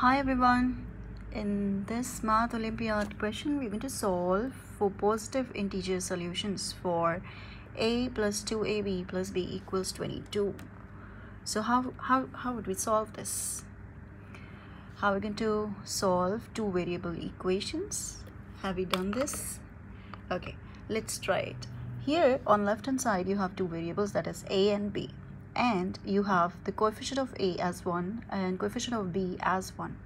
Hi everyone. In this Math Olympiad question, we're going to solve for positive integer solutions for a plus 2ab plus b equals 22. So how, how, how would we solve this? How are we going to solve two variable equations? Have we done this? Okay, let's try it. Here on left hand side, you have two variables that is a and b and you have the coefficient of a as 1 and coefficient of b as 1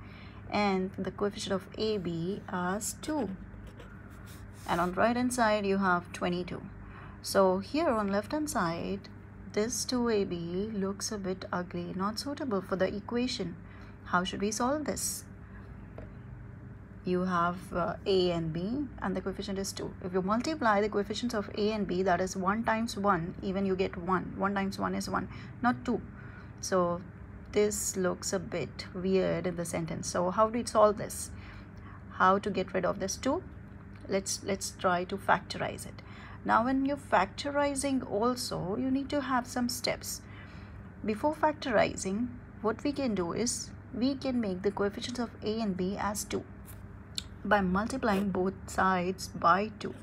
and the coefficient of ab as 2 and on right hand side you have 22 so here on left hand side this 2ab looks a bit ugly not suitable for the equation. How should we solve this you have uh, a and b and the coefficient is 2 if you multiply the coefficients of a and b that is 1 times 1 even you get 1 1 times 1 is 1 not 2 so this looks a bit weird in the sentence. So how do we solve this? How to get rid of this 2 let's let's try to factorize it. Now when you're factorizing also you need to have some steps. Before factorizing what we can do is we can make the coefficients of a and b as 2 by multiplying both sides by 2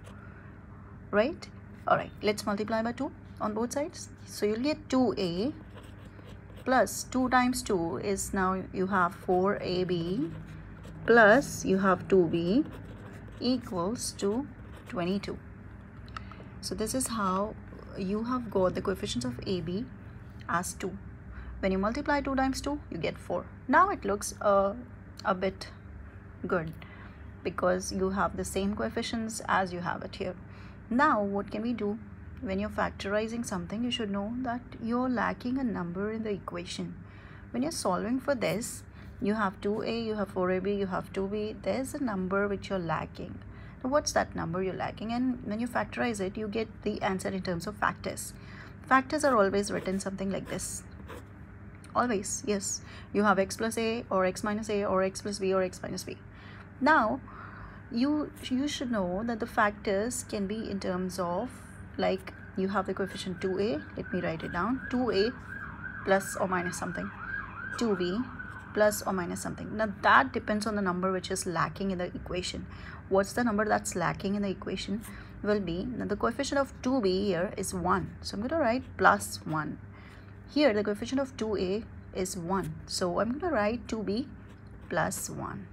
right? All right let's multiply by 2 on both sides. So you'll get 2a plus 2 times 2 is now you have 4ab plus you have 2b equals to 22 so this is how you have got the coefficients of ab as 2 when you multiply 2 times 2 you get 4 now it looks uh, a bit good because you have the same coefficients as you have it here. Now what can we do? When you're factorizing something, you should know that you're lacking a number in the equation. When you're solving for this, you have 2a, you have 4ab, you have 2b. There's a number which you're lacking. Now what's that number you're lacking? And when you factorize it, you get the answer in terms of factors. Factors are always written something like this always yes you have x plus a or x minus a or x plus b or x minus b now you you should know that the factors can be in terms of like you have the coefficient 2a let me write it down 2a plus or minus something 2b plus or minus something. Now that depends on the number which is lacking in the equation. What's the number that's lacking in the equation will be now the coefficient of 2b here is 1 so i'm going to write plus 1 here the coefficient of 2a is 1 so i'm going to write 2b plus 1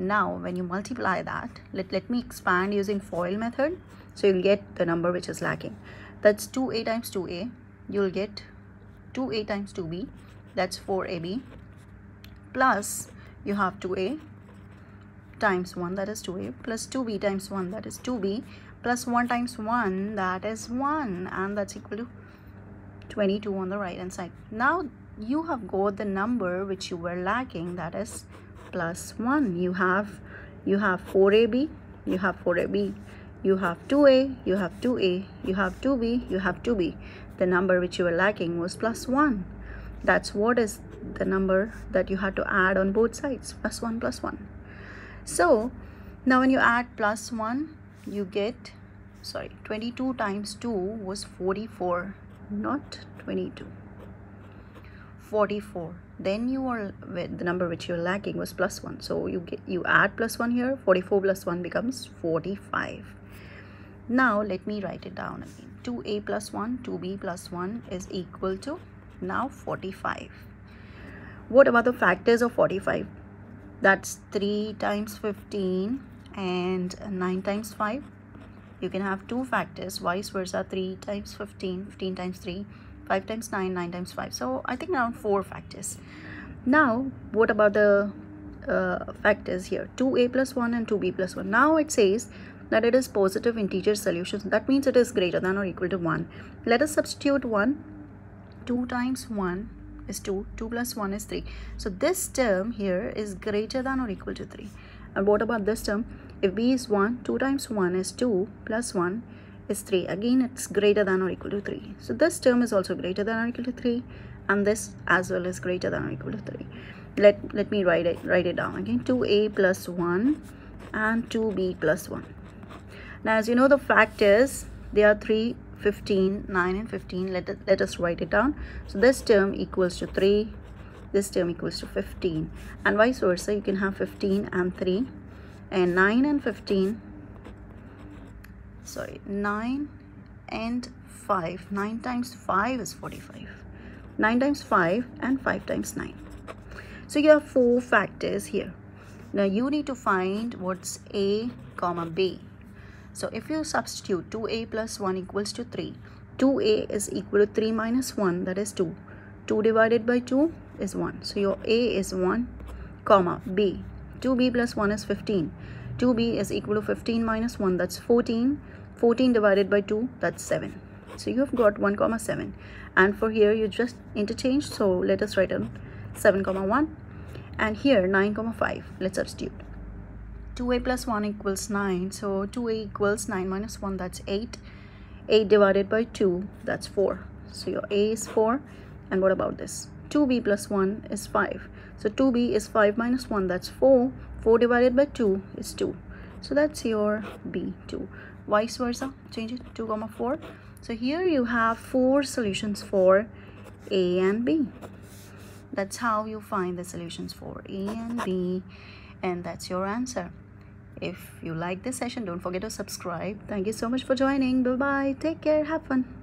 now when you multiply that let, let me expand using FOIL method so you'll get the number which is lacking. That's 2a times 2a you'll get 2a times 2b that's 4ab plus you have 2a times 1 that is 2a plus 2b times 1 that is 2b plus 1 times 1 that is 1 and that's equal to 22 on the right hand side. Now you have got the number which you were lacking that is plus 1 you have you have 4ab you have 4ab you have 2a you have 2a you have 2b you have 2b the number which you were lacking was plus 1 that's what is the number that you had to add on both sides plus 1 plus 1 so now when you add plus 1 you get sorry 22 times 2 was 44 not 22 44 then you are with the number which you're lacking was plus 1 so you get you add plus 1 here 44 plus 1 becomes 45 now let me write it down again. 2a plus 1 2b plus 1 is equal to now 45 what about the factors of 45 that's 3 times 15 and 9 times 5 you can have two factors vice versa 3 times 15 15 times 3 5 times 9 9 times 5 so i think around four factors. Now what about the uh, factors here? 2a plus 1 and 2b plus 1 now it says that it is positive integer solutions. That means it is greater than or equal to 1 let us substitute 1 2 times 1 is 2 2 plus 1 is 3 so this term here is greater than or equal to 3 and what about this term? If b is 1 2 times 1 is 2 plus 1 is 3 again it's greater than or equal to 3 so this term is also greater than or equal to 3 and this as well is greater than or equal to 3 let let me write it write it down again. 2a plus 1 and 2b plus 1 now as you know the factors they are 3 15 9 and 15 let, let us write it down. So this term equals to 3 this term equals to 15 and vice versa you can have 15 and 3 and 9 and 15 sorry 9 and 5 9 times 5 is 45 9 times 5 and 5 times 9 so you have four factors here. Now you need to find what's a comma b. So if you substitute 2a plus 1 equals to 3 2a is equal to 3 minus 1 that is 2 2 divided by 2 is 1 so your a is 1 comma b. 2b plus 1 is 15 2b is equal to 15 minus 1 that's 14 14 divided by 2 that's 7 so you have got 1 comma 7 and for here you just interchange. So let us write in 7 comma 1 and here 9 comma 5 let's substitute. 2a plus 1 equals 9 so 2a equals 9 minus 1 that's 8 8 divided by 2 that's 4 so your a is 4 and what about this? 2b plus 1 is 5 so 2b is 5 minus 1 that's 4 4 divided by 2 is 2 so that's your b2 vice versa change it 2 comma 4 so here you have four solutions for a and b that's how you find the solutions for A and B and that's your answer. If you like this session, don't forget to subscribe. Thank you so much for joining. Bye-bye. Take care. Have fun.